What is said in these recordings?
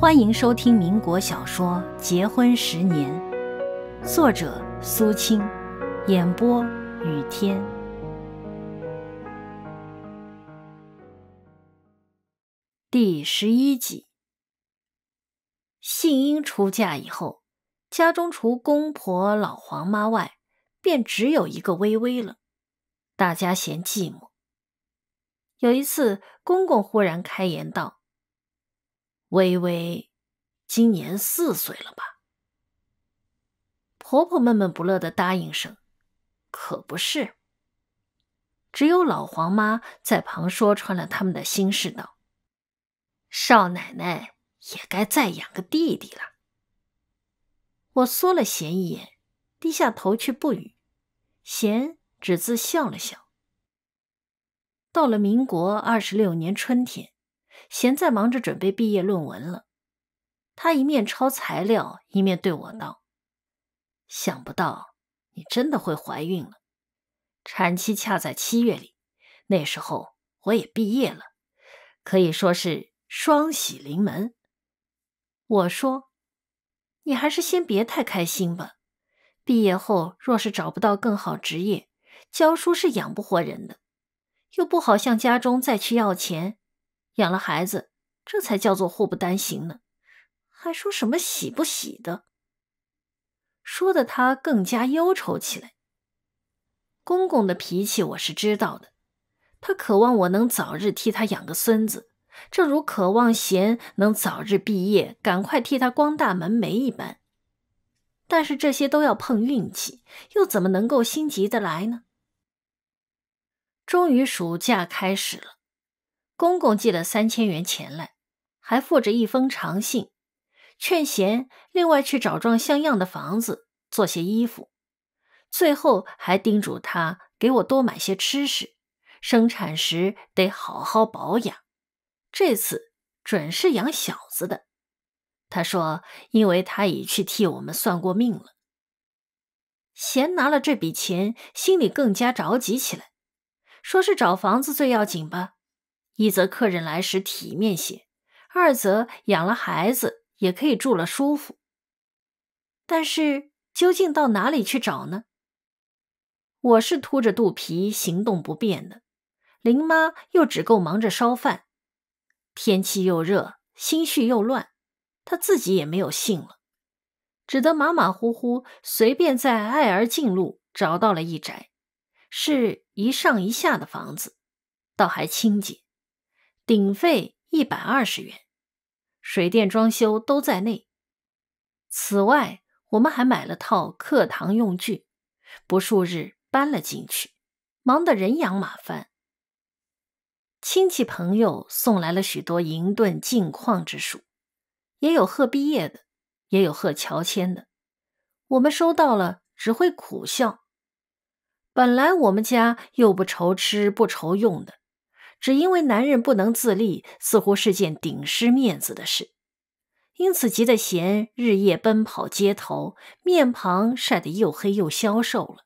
欢迎收听民国小说《结婚十年》，作者苏青，演播雨天。第十一集。信英出嫁以后，家中除公婆、老黄妈外，便只有一个微微了。大家嫌寂寞。有一次，公公忽然开言道。微微今年四岁了吧？婆婆闷闷不乐的答应声：“可不是。”只有老黄妈在旁说穿了他们的心事，道：“少奶奶也该再养个弟弟了。”我缩了贤一眼，低下头去不语。贤只自笑了笑。到了民国二十六年春天。贤在忙着准备毕业论文了，他一面抄材料，一面对我道：“想不到你真的会怀孕了，产期恰在七月里，那时候我也毕业了，可以说是双喜临门。”我说：“你还是先别太开心吧，毕业后若是找不到更好职业，教书是养不活人的，又不好向家中再去要钱。”养了孩子，这才叫做祸不单行呢，还说什么喜不喜的，说的他更加忧愁起来。公公的脾气我是知道的，他渴望我能早日替他养个孙子，正如渴望贤能早日毕业，赶快替他光大门楣一般。但是这些都要碰运气，又怎么能够心急的来呢？终于暑假开始了。公公寄了三千元钱来，还附着一封长信，劝贤另外去找幢像样的房子，做些衣服。最后还叮嘱他给我多买些吃食，生产时得好好保养。这次准是养小子的。他说，因为他已去替我们算过命了。贤拿了这笔钱，心里更加着急起来，说是找房子最要紧吧。一则客人来时体面些，二则养了孩子也可以住了舒服。但是究竟到哪里去找呢？我是秃着肚皮行动不便的，林妈又只够忙着烧饭。天气又热，心绪又乱，她自己也没有信了，只得马马虎虎随便在爱儿径路找到了一宅，是一上一下的房子，倒还清洁。顶费一百二十元，水电装修都在内。此外，我们还买了套课堂用具，不数日搬了进去，忙得人仰马翻。亲戚朋友送来了许多银盾镜框之属，也有贺毕业的，也有贺乔迁的。我们收到了，只会苦笑。本来我们家又不愁吃不愁用的。只因为男人不能自立，似乎是件顶失面子的事，因此急得贤日夜奔跑街头，面庞晒得又黑又消瘦了。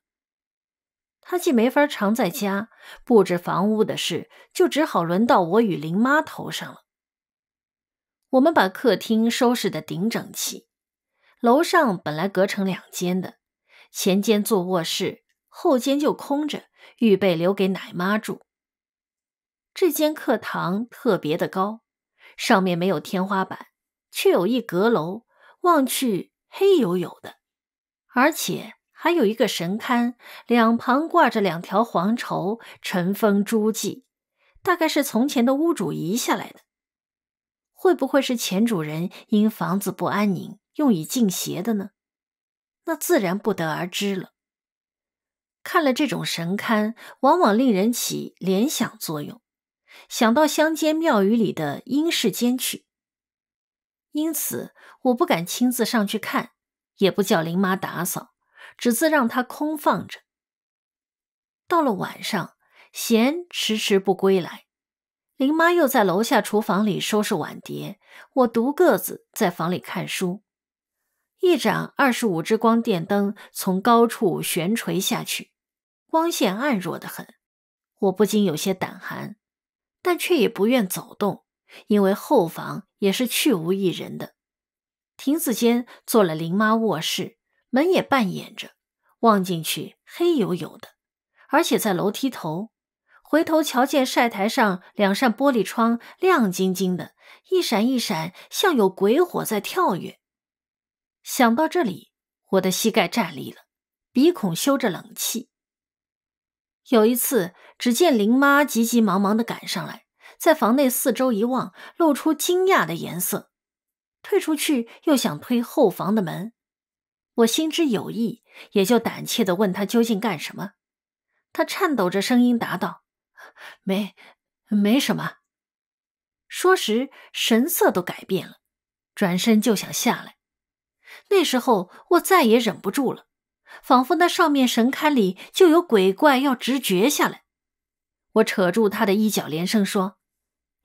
他既没法常在家布置房屋的事，就只好轮到我与林妈头上了。我们把客厅收拾得顶整齐，楼上本来隔成两间的，前间做卧室，后间就空着，预备留给奶妈住。这间课堂特别的高，上面没有天花板，却有一阁楼，望去黑黝黝的，而且还有一个神龛，两旁挂着两条黄绸，尘封诸迹，大概是从前的屋主移下来的。会不会是前主人因房子不安宁，用以禁邪的呢？那自然不得而知了。看了这种神龛，往往令人起联想作用。想到乡间庙宇里的阴世间去，因此我不敢亲自上去看，也不叫林妈打扫，只自让她空放着。到了晚上，贤迟迟不归来，林妈又在楼下厨房里收拾碗碟，我独个子在房里看书。一盏二十五支光电灯从高处悬垂下去，光线暗弱的很，我不禁有些胆寒。但却也不愿走动，因为后房也是去无一人的。亭子间做了林妈卧室，门也半掩着，望进去黑黝黝的，而且在楼梯头。回头瞧见晒台上两扇玻璃窗亮晶晶的，一闪一闪，像有鬼火在跳跃。想到这里，我的膝盖站立了，鼻孔嗅着冷气。有一次，只见林妈急急忙忙的赶上来，在房内四周一望，露出惊讶的颜色，退出去又想推后房的门。我心知有意，也就胆怯的问他究竟干什么。他颤抖着声音答道。没，没什么。说时神色都改变了，转身就想下来。那时候我再也忍不住了，仿佛那上面神龛里就有鬼怪要直掘下来。我扯住他的衣角，连声说：“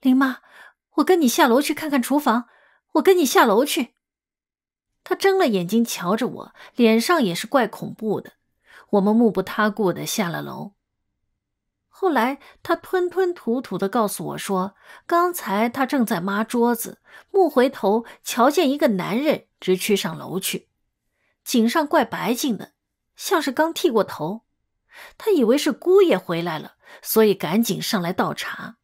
林妈，我跟你下楼去看看厨房。我跟你下楼去。”他睁了眼睛瞧着我，脸上也是怪恐怖的。我们目不他顾的下了楼。后来，他吞吞吐吐的告诉我说：“刚才他正在抹桌子，蓦回头瞧见一个男人直去上楼去，颈上怪白净的，像是刚剃过头。他以为是姑爷回来了，所以赶紧上来倒茶，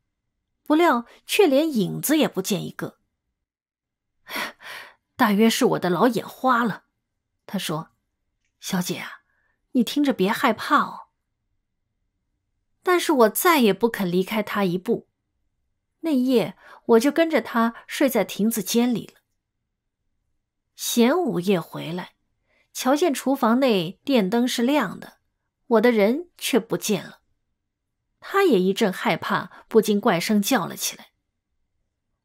不料却连影子也不见一个。大约是我的老眼花了。”他说：“小姐啊，你听着别害怕哦。”但是我再也不肯离开他一步。那夜，我就跟着他睡在亭子间里了。闲午夜回来，瞧见厨房内电灯是亮的，我的人却不见了。他也一阵害怕，不禁怪声叫了起来。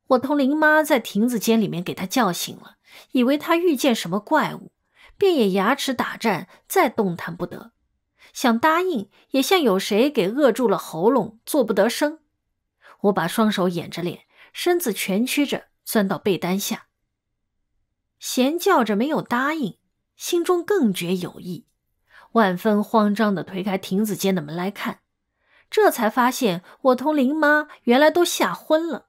我同林妈在亭子间里面给他叫醒了，以为他遇见什么怪物，便也牙齿打颤，再动弹不得。想答应，也像有谁给扼住了喉咙，做不得声。我把双手掩着脸，身子蜷曲着，钻到被单下。闲叫着没有答应，心中更觉有意，万分慌张地推开亭子间的门来看，这才发现我同林妈原来都吓昏了。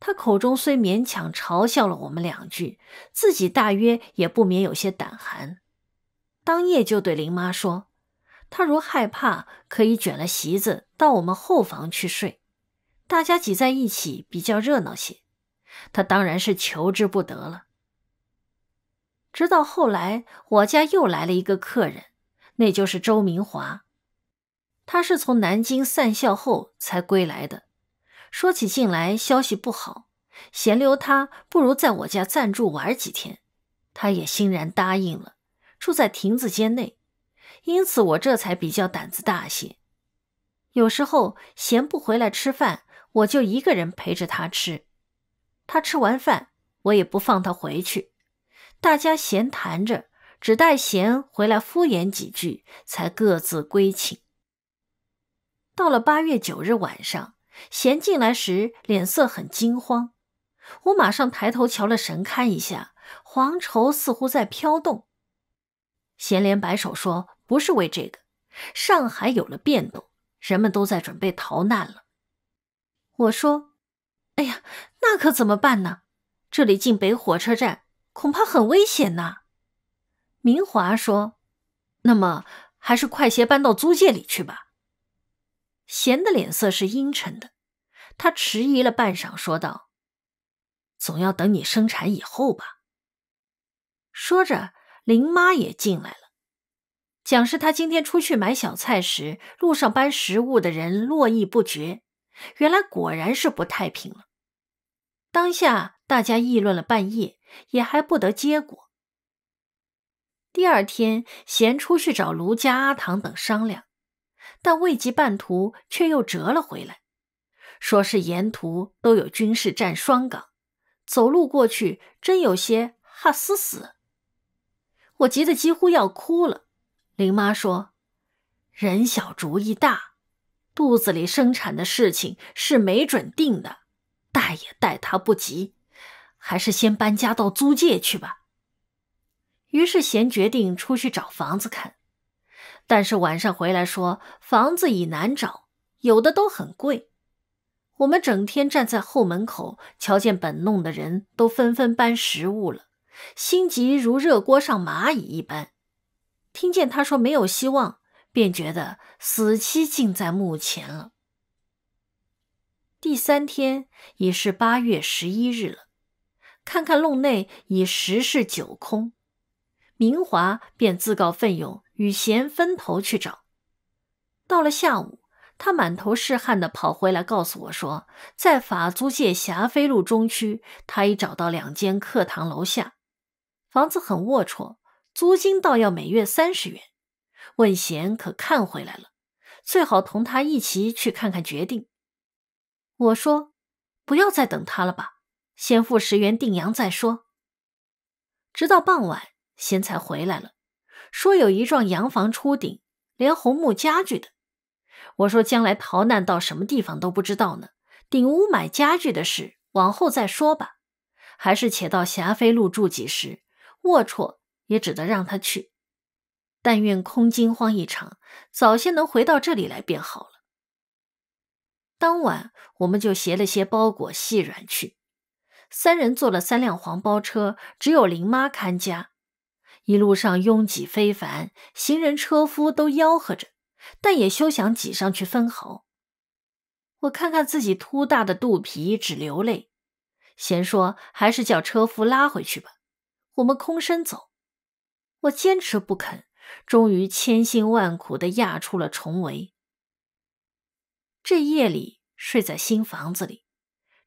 他口中虽勉强嘲笑了我们两句，自己大约也不免有些胆寒，当夜就对林妈说。他如害怕，可以卷了席子到我们后房去睡，大家挤在一起比较热闹些。他当然是求之不得了。直到后来，我家又来了一个客人，那就是周明华。他是从南京散校后才归来的，说起近来消息不好，闲留他不如在我家暂住玩几天。他也欣然答应了，住在亭子间内。因此，我这才比较胆子大些。有时候闲不回来吃饭，我就一个人陪着他吃。他吃完饭，我也不放他回去，大家闲谈着，只待闲回来敷衍几句，才各自归寝。到了八月九日晚上，闲进来时脸色很惊慌，我马上抬头瞧了神龛一下，黄绸似乎在飘动。闲连摆手说。不是为这个，上海有了变动，人们都在准备逃难了。我说：“哎呀，那可怎么办呢？这里进北火车站，恐怕很危险呐。”明华说：“那么还是快些搬到租界里去吧。”贤的脸色是阴沉的，他迟疑了半晌，说道：“总要等你生产以后吧。”说着，林妈也进来了。讲是她今天出去买小菜时，路上搬食物的人络绎不绝。原来果然是不太平了。当下大家议论了半夜，也还不得结果。第二天，贤出去找卢家、阿唐等商量，但未及半途，却又折了回来，说是沿途都有军士站双岗，走路过去真有些哈死死。我急得几乎要哭了。林妈说：“人小主意大，肚子里生产的事情是没准定的，待也待他不急，还是先搬家到租界去吧。”于是贤决定出去找房子看，但是晚上回来说房子已难找，有的都很贵。我们整天站在后门口，瞧见本弄的人都纷纷搬食物了，心急如热锅上蚂蚁一般。听见他说没有希望，便觉得死期近在目前了。第三天已是八月十一日了，看看弄内已十室九空，明华便自告奋勇与贤分头去找。到了下午。他满头是汗的跑回来，告诉我说，在法租界霞飞路中区，他已找到两间课堂楼下，房子很龌龊，租金倒要每月三十元。问贤可看回来了，最好同他一起去看看，决定。我说，不要再等他了吧，先付十元定洋再说。直到傍晚，贤才回来了，说有一幢洋房出顶，连红木家具的。我说：“将来逃难到什么地方都不知道呢，顶屋买家具的事往后再说吧，还是且到霞飞路住几时，龌龊也只得让他去。但愿空惊慌一场，早些能回到这里来便好了。”当晚，我们就携了些包裹细软去，三人坐了三辆黄包车，只有林妈看家。一路上拥挤非凡，行人车夫都吆喝着。但也休想挤上去分毫。我看看自己凸大的肚皮，只流泪。贤说：“还是叫车夫拉回去吧，我们空身走。”我坚持不肯，终于千辛万苦地压出了重围。这夜里睡在新房子里，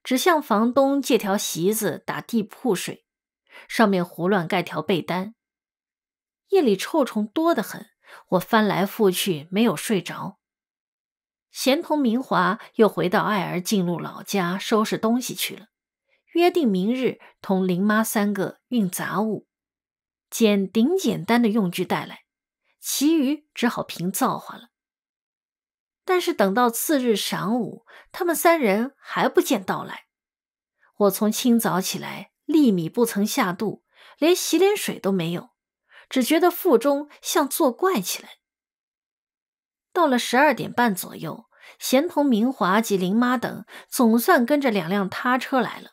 只向房东借条席子打地铺睡，上面胡乱盖条被单。夜里臭虫多得很。我翻来覆去没有睡着，贤同明华又回到爱儿进路老家收拾东西去了，约定明日同林妈三个运杂物，捡顶简单的用具带来，其余只好凭造化了。但是等到次日晌午，他们三人还不见到来。我从清早起来，粒米不曾下肚，连洗脸水都没有。只觉得腹中像作怪起来。到了十二点半左右，贤同明华及林妈等总算跟着两辆他车来了，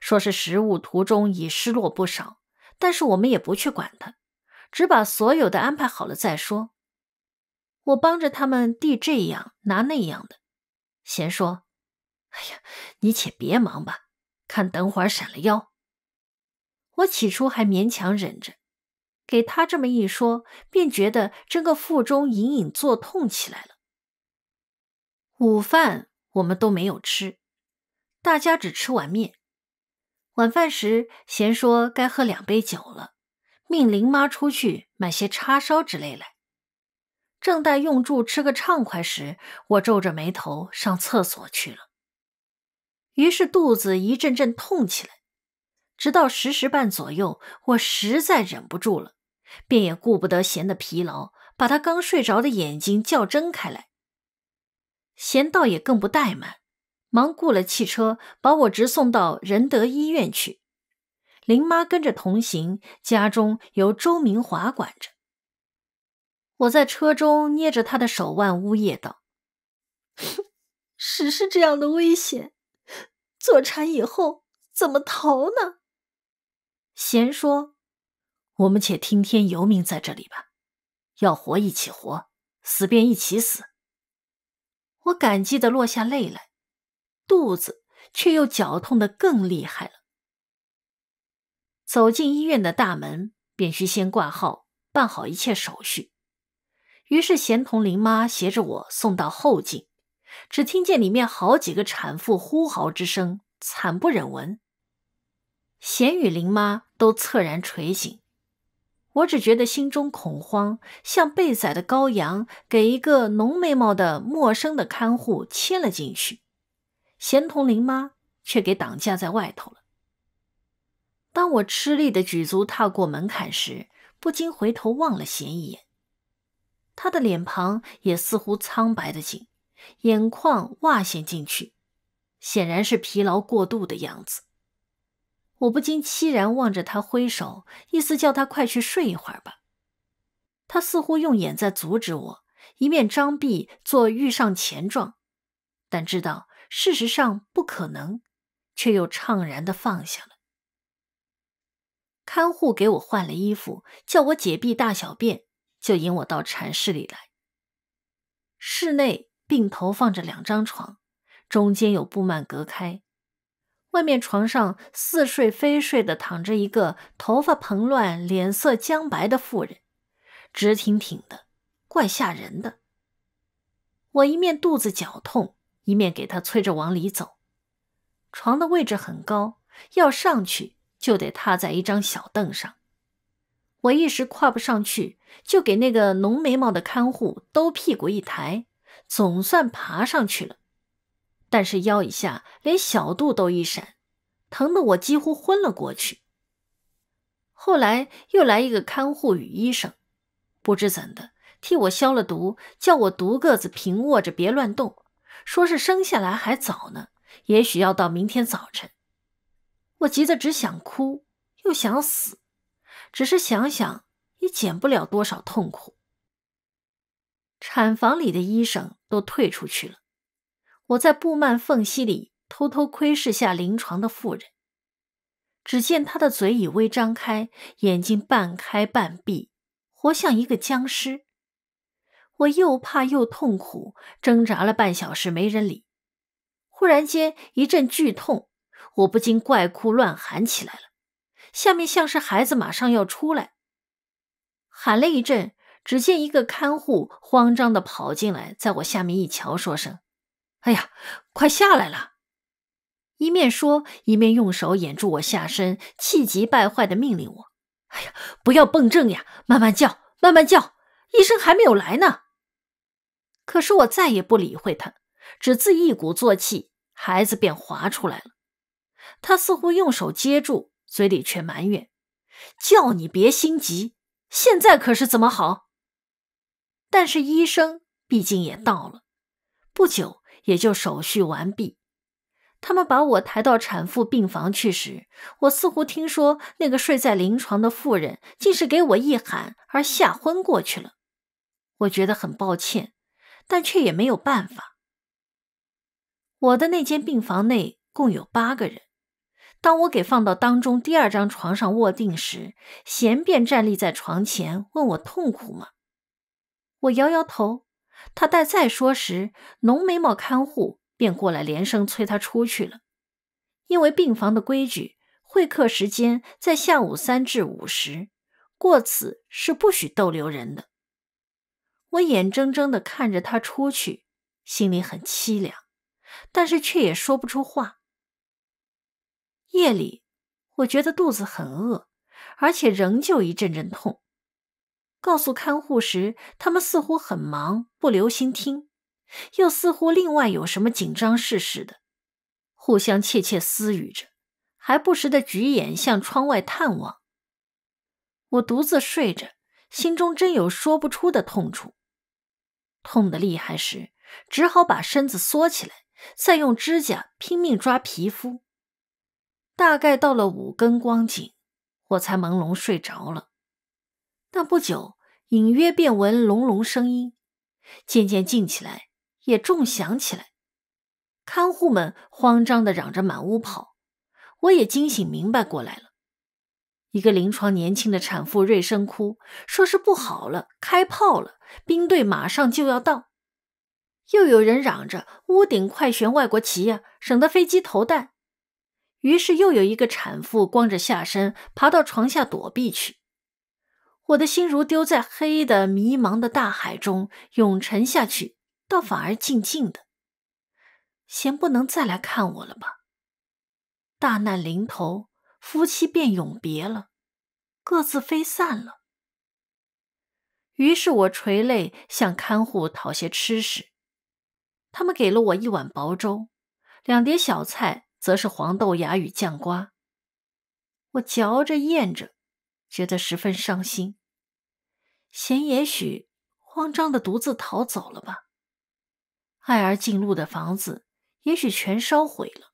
说是食物途中已失落不少，但是我们也不去管他，只把所有的安排好了再说。我帮着他们递这样拿那样的，贤说：“哎呀，你且别忙吧，看等会儿闪了腰。”我起初还勉强忍着。给他这么一说，便觉得整个腹中隐隐作痛起来了。午饭我们都没有吃，大家只吃碗面。晚饭时，贤说该喝两杯酒了，命林妈出去买些叉烧之类来。正待用柱吃个畅快时，我皱着眉头上厕所去了。于是肚子一阵阵痛起来。直到十时半左右，我实在忍不住了，便也顾不得闲的疲劳，把他刚睡着的眼睛叫睁开来。闲倒也更不怠慢，忙雇了汽车，把我直送到仁德医院去。林妈跟着同行，家中由周明华管着。我在车中捏着他的手腕，呜咽道：“实是这样的危险，坐禅以后怎么逃呢？”贤说：“我们且听天由命在这里吧，要活一起活，死便一起死。”我感激的落下泪来，肚子却又绞痛的更厉害了。走进医院的大门，便需先挂号，办好一切手续。于是贤同林妈携着我送到后进，只听见里面好几个产妇呼嚎之声，惨不忍闻。贤与林妈都侧然垂醒，我只觉得心中恐慌，像被宰的羔羊，给一个浓眉毛的陌生的看护牵了进去。贤同林妈却给挡架在外头了。当我吃力的举足踏过门槛时，不禁回头望了贤一眼，他的脸庞也似乎苍白的紧，眼眶洼陷进去，显然是疲劳过度的样子。我不禁凄然望着他，挥手，意思叫他快去睡一会儿吧。他似乎用眼在阻止我，一面张臂做欲上前状，但知道事实上不可能，却又怅然的放下了。看护给我换了衣服，叫我解闭大小便，就引我到禅室里来。室内并头放着两张床，中间有布幔隔开。外面床上似睡非睡的躺着一个头发蓬乱、脸色僵白的妇人，直挺挺的，怪吓人的。我一面肚子绞痛，一面给他催着往里走。床的位置很高，要上去。就得踏在一张小凳上，我一时跨不上去，就给那个浓眉毛的看护兜屁股一抬，总算爬上去了。但是腰一下连小肚都一闪，疼得我几乎昏了过去。后来又来一个看护与医生，不知怎的替我消了毒，叫我独个子平卧着，别乱动，说是生下来还早呢，也许要到明天早晨。我急得只想哭，又想死，只是想想也减不了多少痛苦。产房里的医生都退出去了，我在布幔缝隙里偷偷窥视下临床的妇人。只见她的嘴已微张开，眼睛半开半闭，活像一个僵尸。我又怕又痛苦，挣扎了半小时没人理。忽然间一阵剧痛。我不禁怪哭乱喊起来了，下面像是孩子马上要出来，喊了一阵，只见一个看护慌张的跑进来，在我下面一瞧，说声：“哎呀，快下来了！”一面说，一面用手掩住我下身，气急败坏的命令我：“哎呀，不要蹦正呀，慢慢叫，慢慢叫，医生还没有来呢。”可是我再也不理会他，只自一鼓作气，孩子便滑出来了。他似乎用手接住，嘴里却埋怨：“叫你别心急，现在可是怎么好？”但是医生毕竟也到了，不久也就手续完毕。他们把我抬到产妇病房去时，我似乎听说那个睡在临床的妇人竟是给我一喊而吓昏过去了。我觉得很抱歉，但却也没有办法。我的那间病房内共有八个人。当我给放到当中第二张床上卧定时，贤便站立在床前问我痛苦吗？我摇摇头。他待再说时，浓眉毛看护便过来连声催他出去了，因为病房的规矩，会客时间在下午三至五时，过此是不许逗留人的。我眼睁睁地看着他出去，心里很凄凉，但是却也说不出话。夜里，我觉得肚子很饿，而且仍旧一阵阵痛。告诉看护时，他们似乎很忙，不留心听，又似乎另外有什么紧张事似的，互相窃窃私语着，还不时的举眼向窗外探望。我独自睡着，心中真有说不出的痛楚。痛得厉害时，只好把身子缩起来，再用指甲拼命抓皮肤。大概到了五更光景，我才朦胧睡着了。但不久，隐约便闻隆隆声音，渐渐静起来，也重响起来。看护们慌张的嚷着满屋跑，我也惊醒明白过来了。一个临床年轻的产妇锐声哭，说是不好了，开炮了，兵队马上就要到。又有人嚷着屋顶快悬外国旗呀，省得飞机投弹。于是又有一个产妇光着下身爬到床下躲避去，我的心如丢在黑的迷茫的大海中，永沉下去，倒反而静静的。贤不能再来看我了吧？大难临头，夫妻便永别了，各自飞散了。于是我垂泪向看护讨些吃食，他们给了我一碗薄粥，两碟小菜。则是黄豆芽与酱瓜，我嚼着咽着，觉得十分伤心。贤也许慌张的独自逃走了吧？爱儿进路的房子也许全烧毁了。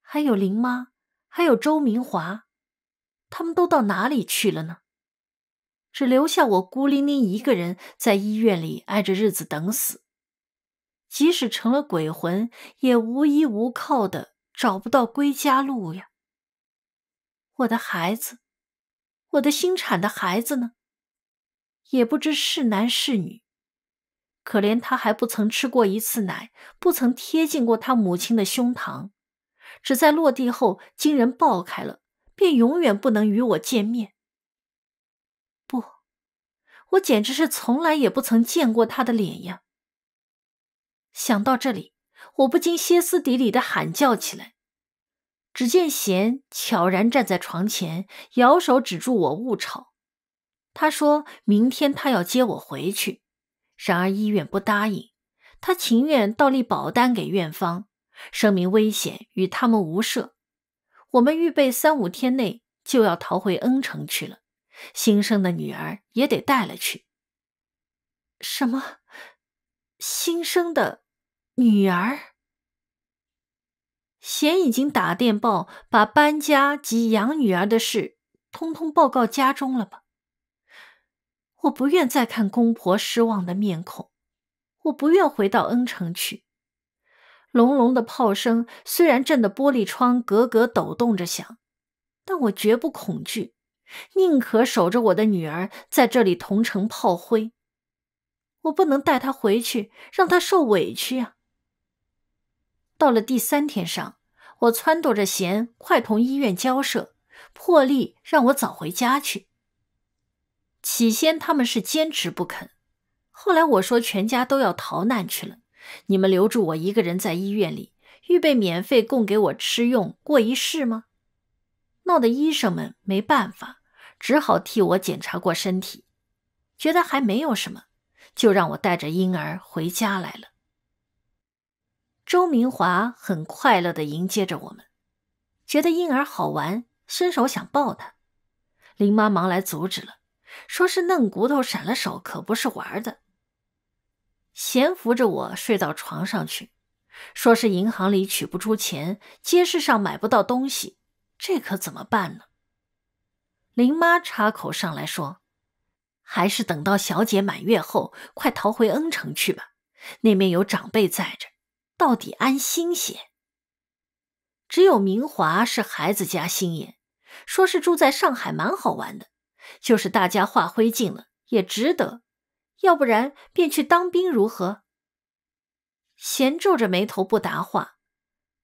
还有林妈，还有周明华，他们都到哪里去了呢？只留下我孤零零一个人在医院里挨着日子等死。即使成了鬼魂，也无依无靠的，找不到归家路呀。我的孩子，我的新产的孩子呢？也不知是男是女。可怜他还不曾吃过一次奶，不曾贴近过他母亲的胸膛，只在落地后经人抱开了，便永远不能与我见面。不，我简直是从来也不曾见过他的脸呀。想到这里，我不禁歇斯底里的喊叫起来。只见贤悄然站在床前，摇手止住我勿吵。他说明天他要接我回去，然而医院不答应，他情愿倒立保单给院方，声明危险与他们无涉。我们预备三五天内就要逃回恩城去了，新生的女儿也得带了去。什么？新生的女儿，贤已经打电报把搬家及养女儿的事通通报告家中了吧？我不愿再看公婆失望的面孔，我不愿回到恩城去。隆隆的炮声虽然震得玻璃窗格格抖动着响，但我绝不恐惧，宁可守着我的女儿在这里同城炮灰。我不能带她回去，让她受委屈啊！到了第三天上，我撺掇着贤快同医院交涉，破例让我早回家去。起先他们是坚持不肯，后来我说全家都要逃难去了，你们留住我一个人在医院里，预备免费供给我吃用过一世吗？闹得医生们没办法，只好替我检查过身体，觉得还没有什么。就让我带着婴儿回家来了。周明华很快乐的迎接着我们，觉得婴儿好玩，伸手想抱他。林妈忙来阻止了，说是嫩骨头闪了手，可不是玩的。闲扶着我睡到床上去，说是银行里取不出钱，街市上买不到东西，这可怎么办呢？林妈插口上来说。还是等到小姐满月后，快逃回恩城去吧。那边有长辈在着，到底安心些。只有明华是孩子家心眼，说是住在上海蛮好玩的，就是大家化灰烬了也值得。要不然便去当兵如何？闲皱着眉头不答话。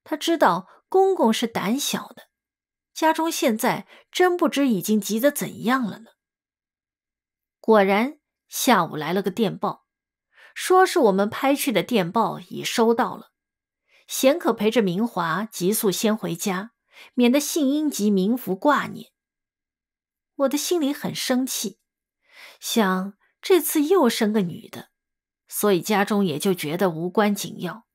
他知道公公是胆小的，家中现在真不知已经急得怎样了呢。果然，下午来了个电报，说是我们拍去的电报已收到了。贤可陪着明华急速先回家，免得信英及明福挂念。我的心里很生气，想这次又生个女的，所以家中也就觉得无关紧要，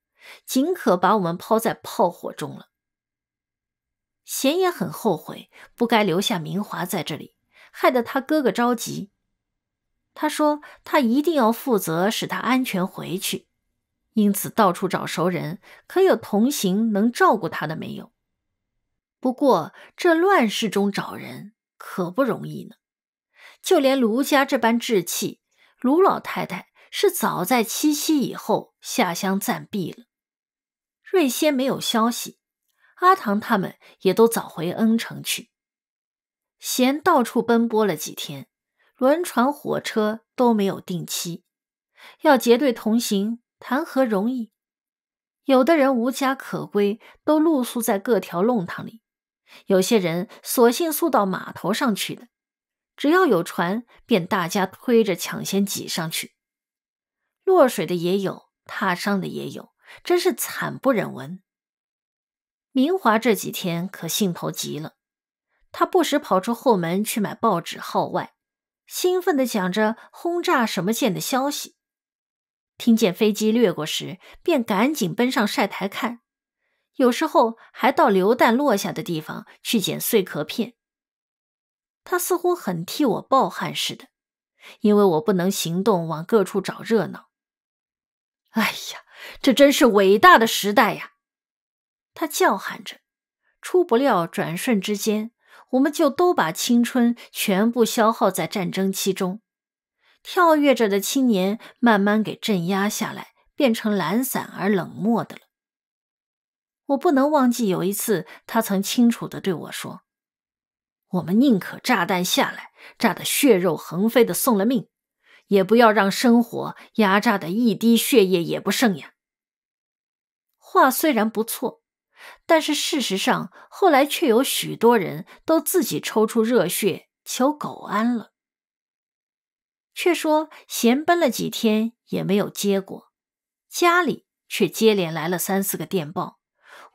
尽可把我们抛在炮火中了。贤也很后悔，不该留下明华在这里，害得他哥哥着急。他说：“他一定要负责，使他安全回去，因此到处找熟人，可有同行能照顾他的没有？不过这乱世中找人可不容易呢。就连卢家这般志气，卢老太太是早在七夕以后下乡暂避了。瑞仙没有消息，阿唐他们也都早回恩城去。贤到处奔波了几天。”轮船、火车都没有定期，要结队同行，谈何容易？有的人无家可归，都露宿在各条弄堂里；有些人索性宿到码头上去的，只要有船，便大家推着抢先挤上去。落水的也有，踏伤的也有，真是惨不忍闻。明华这几天可兴头极了，他不时跑出后门去买报纸号外。兴奋地讲着轰炸什么舰的消息，听见飞机掠过时，便赶紧奔上晒台看。有时候还到榴弹落下的地方去捡碎壳片。他似乎很替我抱憾似的，因为我不能行动，往各处找热闹。哎呀，这真是伟大的时代呀！他叫喊着，出不料转瞬之间。我们就都把青春全部消耗在战争期中，跳跃着的青年慢慢给镇压下来，变成懒散而冷漠的了。我不能忘记有一次，他曾清楚地对我说：“我们宁可炸弹下来，炸得血肉横飞的送了命，也不要让生活压榨的一滴血液也不剩呀。”话虽然不错，但是事实上，后来却有许多人都自己抽出热血求苟安了。却说闲奔了几天也没有结果，家里却接连来了三四个电报。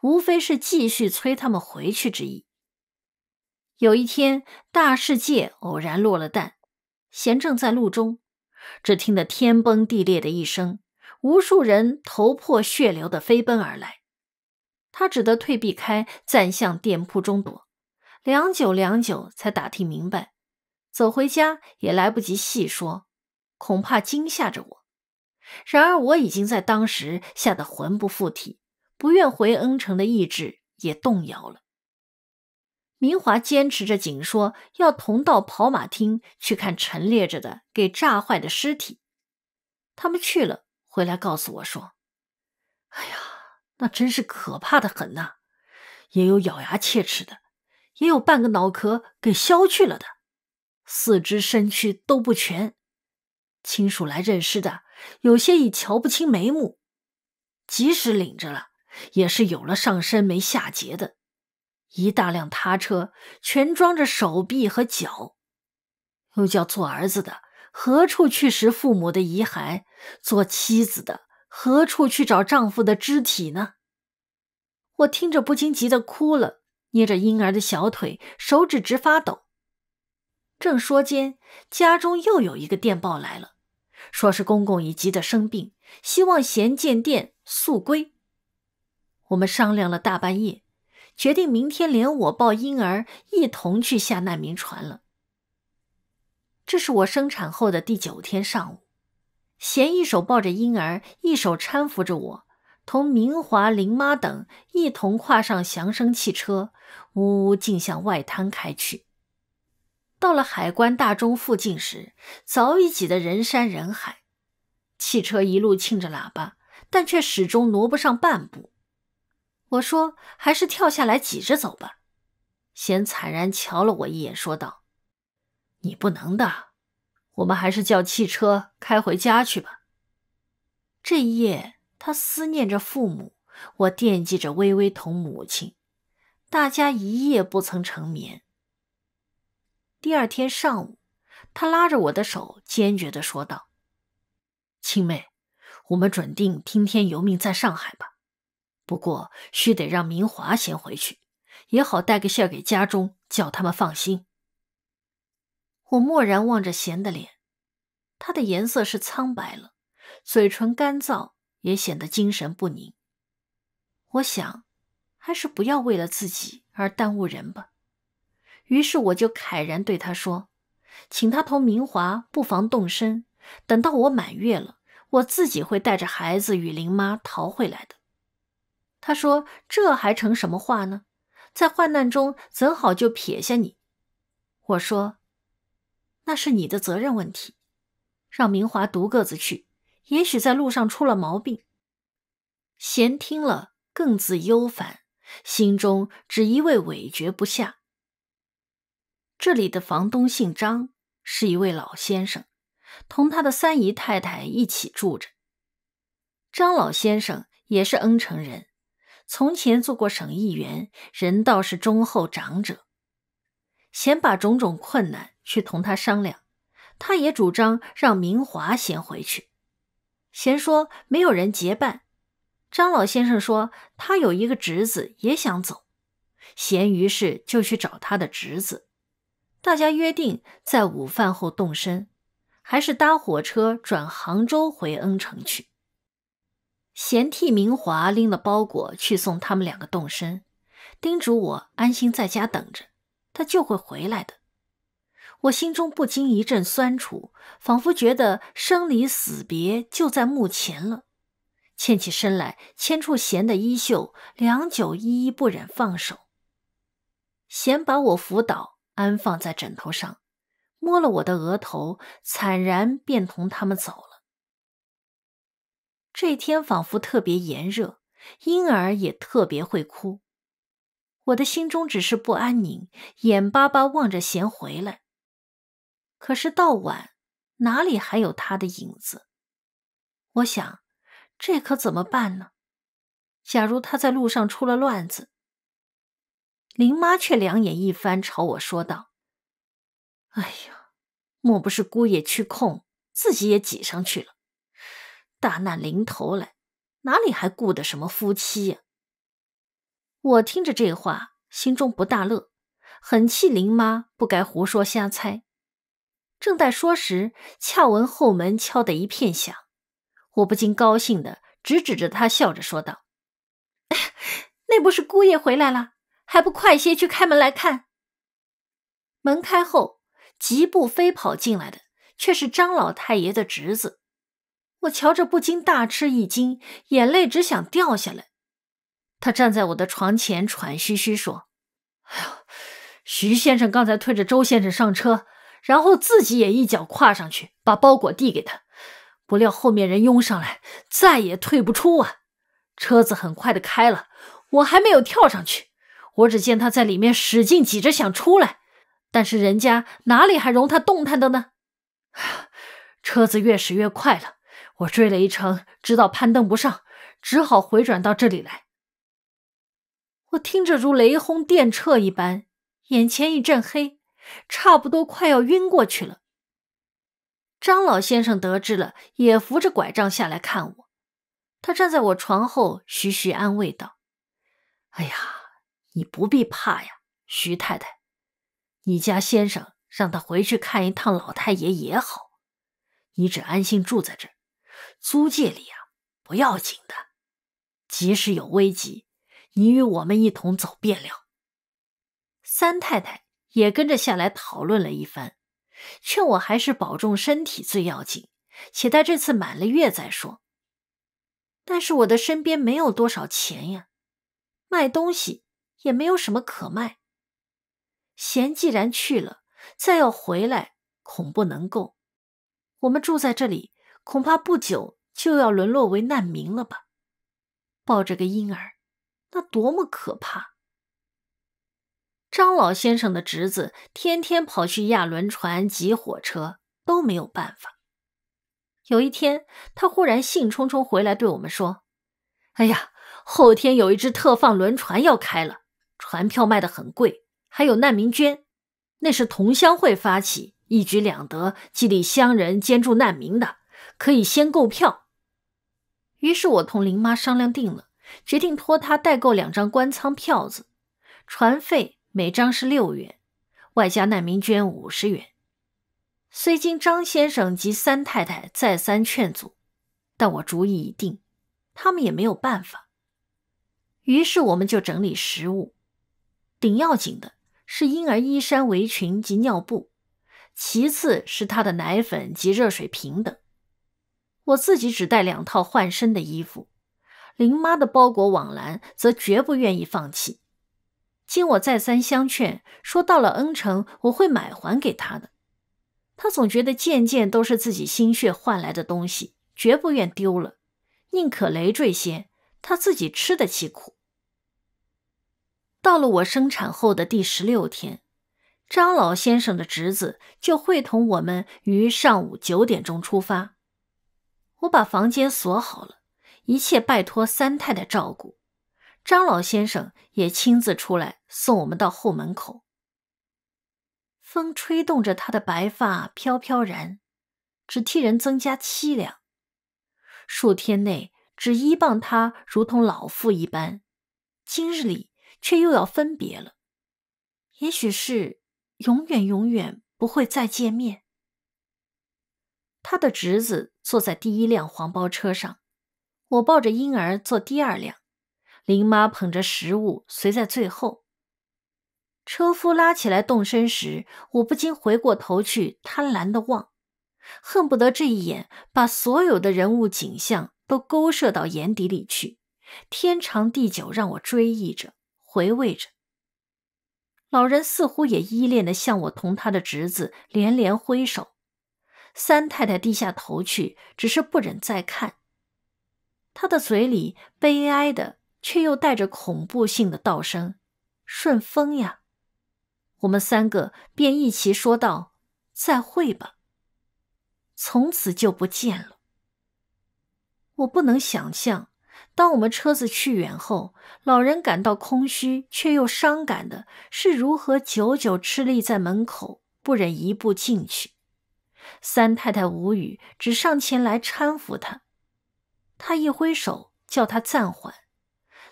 无非是继续催他们回去之意。有一天，大世界偶然落了蛋，贤正在路中，只听得天崩地裂的一声，无数人头破血流的飞奔而来。他只得退避开，暂向店铺中躲。良久良久，才打听明白，走回家也来不及细说，恐怕惊吓着我。然而我已经在当时吓得魂不附体。不愿回恩城的意志也动摇了。明华坚持着紧说要同到跑马厅去看陈列着的给炸坏的尸体。他们去了，回来告诉我说：“哎呀，那真是可怕的很呐！也有咬牙切齿的，也有半个脑壳给削去了的，四肢身躯都不全。亲属来认尸的，有些已瞧不清眉目，即使领着了。”也是有了上身没下节的，一大辆他车全装着手臂和脚，又叫做儿子的何处去拾父母的遗骸？做妻子的何处去找丈夫的肢体呢？我听着不禁急得哭了，捏着婴儿的小腿，手指直发抖。正说间，家中又有一个电报来了，说是公公已急得生病，希望贤见殿速归。我们商量了大半夜，决定明天连我抱婴儿一同去下难民船了。这是我生产后的第九天上午，贤一手抱着婴儿，一手搀扶着我，同明华、林妈等一同跨上祥生汽车，呜呜径向外滩开去。到了海关大钟附近时，早已挤得人山人海，汽车一路庆着喇叭，但却始终挪不上半步。我说：“还是跳下来挤着走吧。”贤惨然瞧了我一眼，说道：“你不能的，我们还是叫汽车开回家去吧。”这一夜，他思念着父母，我惦记着微微同母亲，大家一夜不曾成眠。第二天上午，他拉着我的手，坚决地说道：“青妹，我们准定听天由命，在上海吧。”不过，须得让明华先回去，也好带个信儿给家中，叫他们放心。我默然望着贤的脸，他的颜色是苍白了，嘴唇干燥，也显得精神不宁。我想，还是不要为了自己而耽误人吧。于是我就慨然对他说：“请他同明华不妨动身，等到我满月了，我自己会带着孩子与林妈逃回来的。”他说：“这还成什么话呢？在患难中怎好就撇下你？”我说：“那是你的责任问题，让明华独个子去，也许在路上出了毛病。”贤听了更自忧烦，心中只一味委决不下。这里的房东姓张，是一位老先生，同他的三姨太太一起住着。张老先生也是恩城人。从前做过省议员，人倒是忠厚长者。贤把种种困难去同他商量，他也主张让明华先回去。贤说没有人结伴。张老先生说他有一个侄子也想走，贤于是就去找他的侄子。大家约定在午饭后动身，还是搭火车转杭州回恩城去。贤替明华拎了包裹去送他们两个动身，叮嘱我安心在家等着，他就会回来的。我心中不禁一阵酸楚，仿佛觉得生离死别就在目前了。欠起身来牵住贤的衣袖，良久依依不忍放手。贤把我扶倒，安放在枕头上，摸了我的额头，惨然便同他们走了。这天仿佛特别炎热，婴儿也特别会哭。我的心中只是不安宁，眼巴巴望着贤回来。可是到晚，哪里还有他的影子？我想，这可怎么办呢？假如他在路上出了乱子，林妈却两眼一翻，朝我说道：“哎呀，莫不是姑爷去控，自己也挤上去了？大难临头来，哪里还顾得什么夫妻呀？”我听着这话，心中不大乐，很气林妈不该胡说瞎猜。正在说时，恰闻后门敲得一片响，我不禁高兴的直指着他，笑着说道：“ 那不是姑爷回来了，还不快些去开门来看？”门开后，疾步飞跑进来的却是张老太爷的侄子。我瞧着不禁大吃一惊，眼泪只想掉下来。他站在我的床前，喘吁吁说：“哎呦，徐先生刚才推着周先生上车。”然后自己也一脚跨上去，把包裹递给他。不料后面人拥上来，再也退不出啊！车子很快的开了，我还没有跳上去，我只见他在里面使劲挤着想出来，但是人家哪里还容他动弹的呢？车子越驶越快了，我追了一程，知道攀登不上，只好回转到这里来。听着如雷轰电掣一般，眼前一阵黑。差不多快要晕过去了。张老先生得知了，也扶着拐杖下来看我。他站在我床后，徐徐安慰道：“哎呀，你不必怕呀，徐太太，你家先生让他回去看一趟老太爷也好。你只安心住在这儿，租界里啊不要紧的。即使有危急，你与我们一同走便了。”三太太。也跟着下来讨论了一番，劝我还是保重身体最要紧，且待这次满了月再说。但是我的身边没有多少钱呀，卖东西也没有什么可卖。贤既然去了，再要回来恐不能够。我们住在这里，恐怕不久就要沦落为难民了吧？抱着个婴儿，那多么可怕！张老先生的侄子天天跑去压轮船、挤火车，都没有办法。有一天，他忽然兴冲冲回来，对我们说：“哎呀，后天有一只特放轮船要开了，船票卖得很贵，还有难民捐，那是同乡会发起，一举两得，激励乡人捐助难民的，可以先购票。”于是我同林妈商量定了，决定托他代购两张官舱票子，船费。每张是六元，外加难民捐五十元。虽经张先生及三太太再三劝阻，但我主意已定，他们也没有办法。于是我们就整理食物，顶要紧的是婴儿衣衫、围裙及尿布，其次是他的奶粉及热水瓶等。我自己只带两套换身的衣服，林妈的包裹往来则绝不愿意放弃。经我再三相劝，说到了恩城我会买还给他的。他总觉得件件都是自己心血换来的东西，绝不愿丢了，宁可累赘些，他自己吃得起苦。到了我生产后的第十六天，张老先生的侄子就会同我们于上午九点钟出发。我把房间锁好了，一切拜托三太太照顾。张老先生也亲自出来送我们到后门口。风吹动着他的白发飘飘然，只替人增加凄凉。数天内只依傍他如同老妇一般，今日里却又要分别了。也许是永远永远不会再见面。他的侄子坐在第一辆黄包车上，我抱着婴儿坐第二辆。林妈捧着食物随在最后。车夫拉起来动身时，我不禁回过头去，贪婪的望，恨不得这一眼把所有的人物景象都勾射到眼底里去，天长地久让我追忆着、回味着。老人似乎也依恋的向我同他的侄子连连挥手。三太太低下头去，只是不忍再看。他的嘴里悲哀的，却又带着恐怖性的道声：“顺风呀！”我们三个便一齐说道：“再会吧。”从此就不见了。我不能想象，当我们车子去远后，老人感到空虚却又伤感的是如何久久吃立在门口，不忍一步进去。三太太无语，只上前来搀扶他。他一挥手叫他暂缓，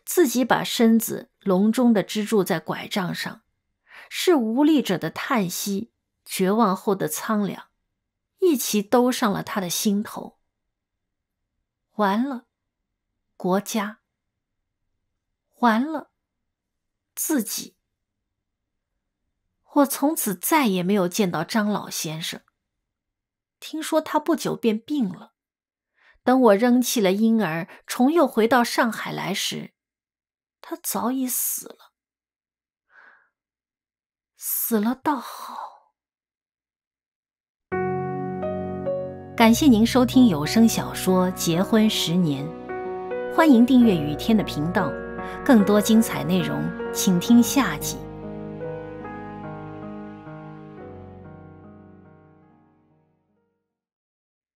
自己把身子隆中的支柱在拐杖上，是无力者的叹息，绝望后的苍凉，一起兜上了他的心头。完了，国家。完了，自己。我从此再也没有见到张老先生。听说他不久便病了。等我扔弃了婴儿，重又回到上海来时，他早已死了。死了倒好。感谢您收听有声小说《结婚十年》，欢迎订阅雨天的频道，更多精彩内容请听下集。